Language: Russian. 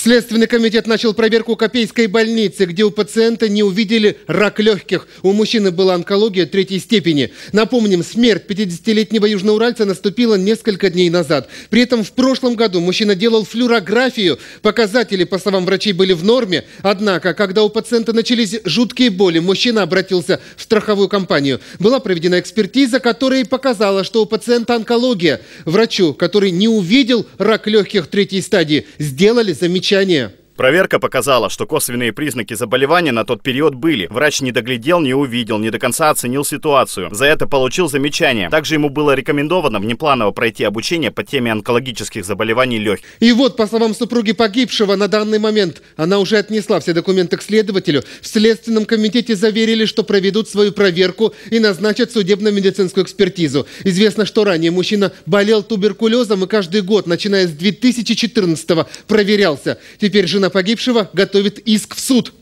Следственный комитет начал проверку Копейской больницы, где у пациента не увидели рак легких. У мужчины была онкология третьей степени. Напомним, смерть 50-летнего южноуральца наступила несколько дней назад. При этом в прошлом году мужчина делал флюорографию. Показатели, по словам врачей, были в норме. Однако, когда у пациента начались жуткие боли, мужчина обратился в страховую компанию. Была проведена экспертиза, которая показала, что у пациента онкология. Врачу, который не увидел рак легких третьей стадии, сделали замечание замечание. Проверка показала, что косвенные признаки заболевания на тот период были. Врач не доглядел, не увидел, не до конца оценил ситуацию. За это получил замечание. Также ему было рекомендовано внепланово пройти обучение по теме онкологических заболеваний легких. И вот, по словам супруги погибшего, на данный момент она уже отнесла все документы к следователю. В Следственном комитете заверили, что проведут свою проверку и назначат судебно-медицинскую экспертизу. Известно, что ранее мужчина болел туберкулезом и каждый год, начиная с 2014 проверялся. Теперь жена погибшего готовит иск в суд.